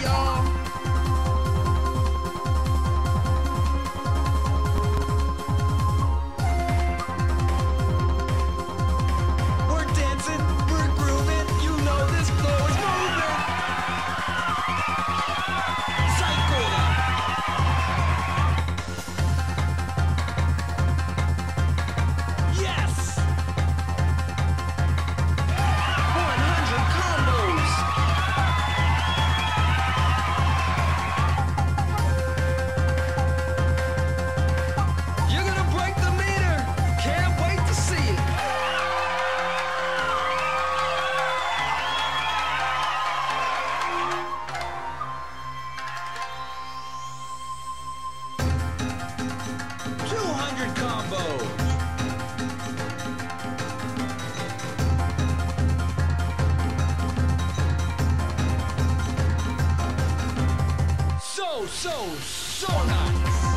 Yo. 100 combo. so, so, so nice.